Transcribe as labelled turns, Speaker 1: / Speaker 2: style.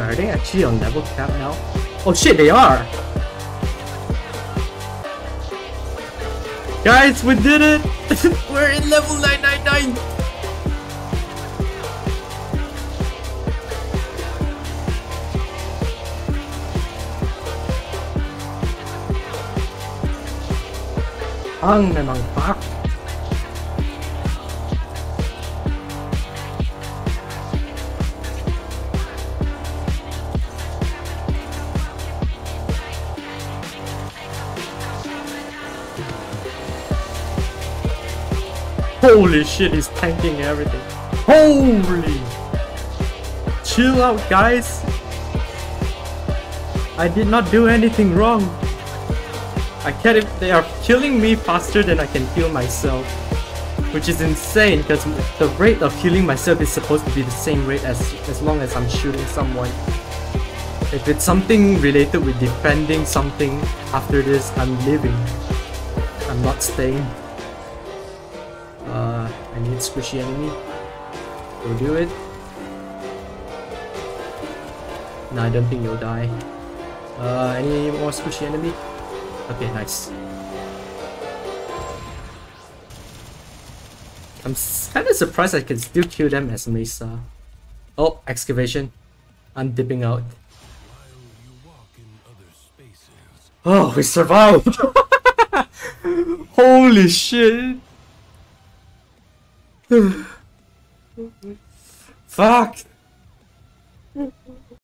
Speaker 1: Are they actually on level cap now? Oh shit, they are! Guys, we did it! We're in level 999! Ang namang fuck! Holy shit, he's tanking everything. Holy! Chill out, guys. I did not do anything wrong. I can't. They are killing me faster than I can heal myself, which is insane because the rate of healing myself is supposed to be the same rate as as long as I'm shooting someone. If it's something related with defending something after this, I'm leaving. I'm not staying. I need squishy enemy. We'll do it. No, I don't think you'll die. Uh, any more squishy enemy? Okay, nice. I'm kind of surprised I can still kill them as Mesa. Oh, excavation. I'm dipping out. Oh, we survived! Holy shit! Fuck!